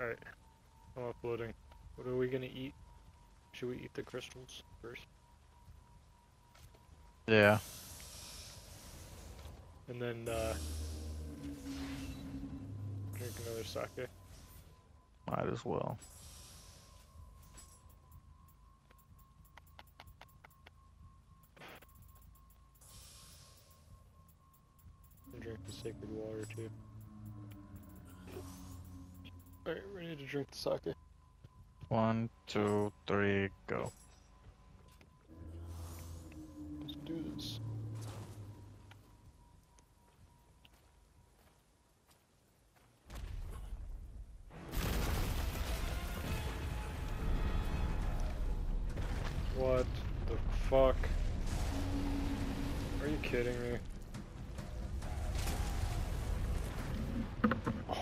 Alright. I'm uploading. What are we gonna eat? Should we eat the crystals first? Yeah. And then, uh... Drink another sake. Might as well. And drink the sacred water too. Alright, ready to drink the sake. One, two, three, go. Let's do this. What the fuck? Are you kidding me?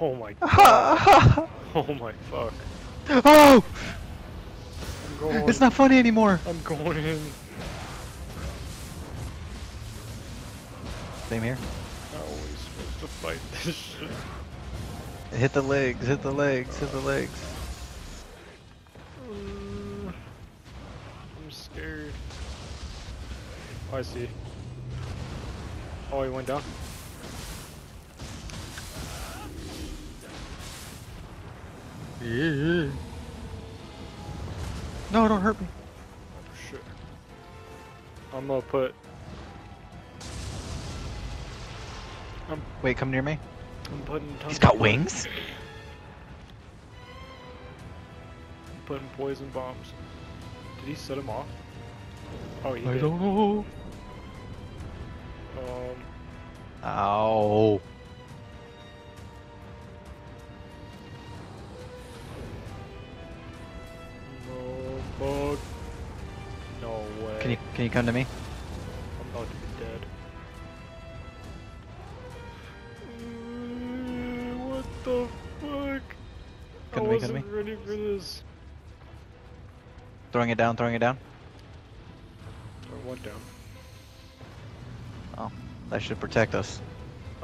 Oh my god. oh my fuck. oh! I'm going. It's not funny anymore. I'm going in. Same here. How are we supposed to fight this shit? Hit the legs, hit the legs, hit the legs. Uh, I'm scared. Oh, I see. Oh, he went down. Yeah. No, don't hurt me. Oh, shit. I'm gonna put. Wait, come near me. I'm putting. tons He's got of- wings? I'm putting poison bombs. Did he set him off? Oh, he I did. don't know. Um, Ow. Can you can you come to me? I'm about to be dead. Uh, what the fuck? Come I to me, come to wasn't ready for this. Throwing it down, throwing it down. I went down. Oh, that should protect us.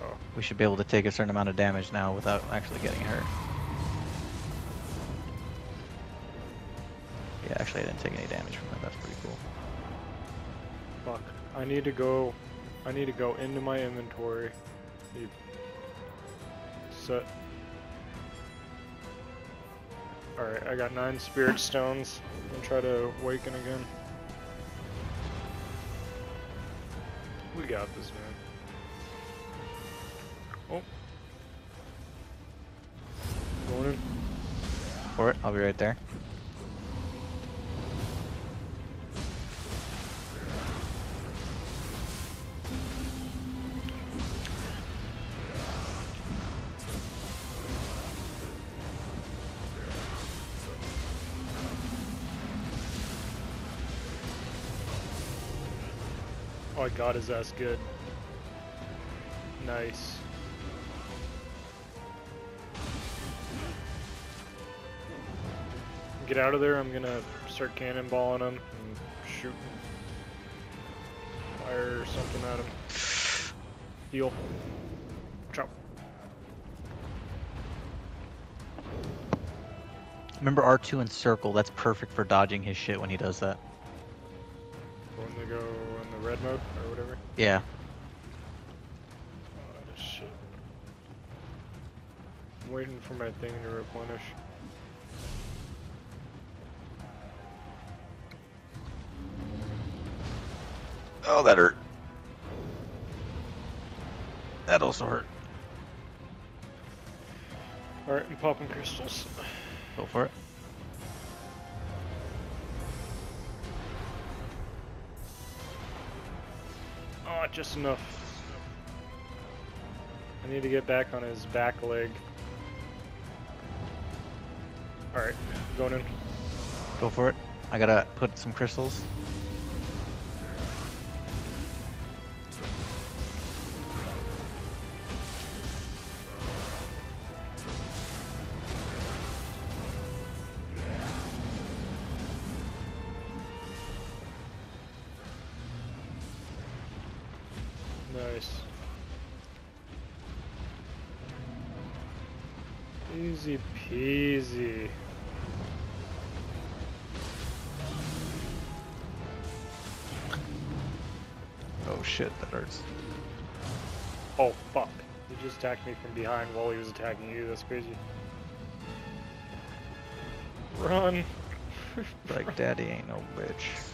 Oh. We should be able to take a certain amount of damage now without actually getting hurt. Yeah, actually I didn't take any damage from that. That's pretty cool. Fuck. I need to go. I need to go into my inventory. Set. Alright, I got nine spirit stones. I'm gonna try to awaken again. We got this, man. Oh. Going in. For it, I'll be right there. Oh, I got his ass good. Nice. Get out of there, I'm gonna start cannonballing him and shoot. Fire something at him. Heal. Chop. Remember R2 and circle, that's perfect for dodging his shit when he does that. When they go the red mode or whatever. Yeah. Oh, shit. I'm waiting for my thing to replenish. Oh, that hurt. That also hurt. Alright, I'm popping crystals. Go for it. Just enough. I need to get back on his back leg. Alright, going in. Go for it. I gotta put some crystals. Nice. Easy peasy. Oh shit, that hurts. Oh fuck. He just attacked me from behind while he was attacking you, that's crazy. Run! Like daddy ain't no bitch.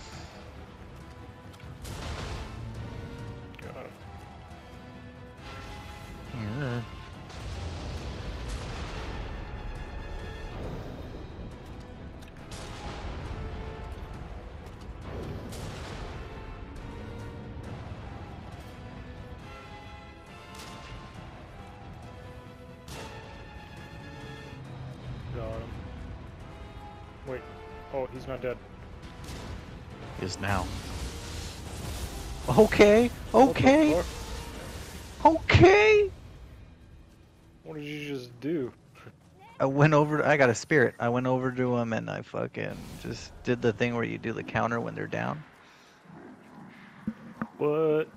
Wait. Oh, he's not dead. He Is now. Okay, okay, okay. What did you just do? I went over. I got a spirit. I went over to him and I fucking just did the thing where you do the counter when they're down. What?